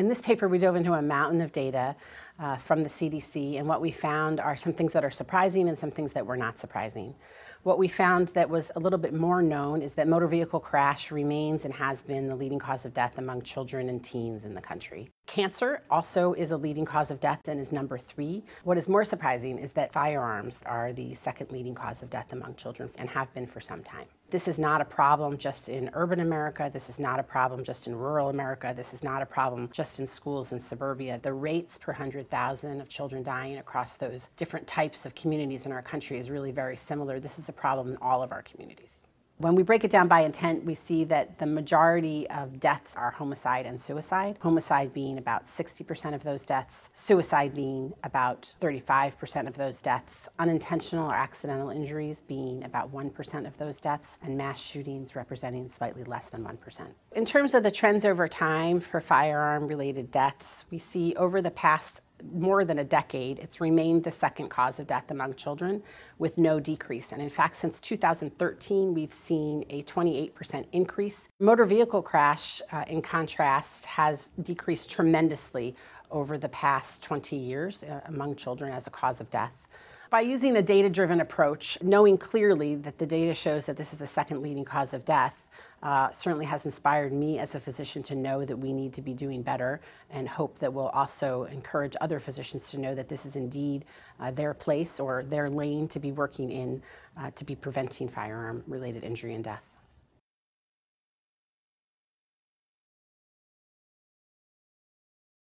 In this paper, we dove into a mountain of data uh, from the CDC, and what we found are some things that are surprising and some things that were not surprising. What we found that was a little bit more known is that motor vehicle crash remains and has been the leading cause of death among children and teens in the country. Cancer also is a leading cause of death and is number three. What is more surprising is that firearms are the second leading cause of death among children and have been for some time. This is not a problem just in urban America. This is not a problem just in rural America. This is not a problem just in schools in suburbia. The rates per 100,000 of children dying across those different types of communities in our country is really very similar. This is a problem in all of our communities. When we break it down by intent, we see that the majority of deaths are homicide and suicide. Homicide being about 60% of those deaths, suicide being about 35% of those deaths, unintentional or accidental injuries being about 1% of those deaths, and mass shootings representing slightly less than 1%. In terms of the trends over time for firearm related deaths, we see over the past more than a decade, it's remained the second cause of death among children with no decrease. And in fact, since 2013, we've seen a 28% increase. Motor vehicle crash, uh, in contrast, has decreased tremendously over the past 20 years uh, among children as a cause of death. By using a data driven approach, knowing clearly that the data shows that this is the second leading cause of death, uh, certainly has inspired me as a physician to know that we need to be doing better and hope that we'll also encourage other physicians to know that this is indeed uh, their place or their lane to be working in uh, to be preventing firearm related injury and death.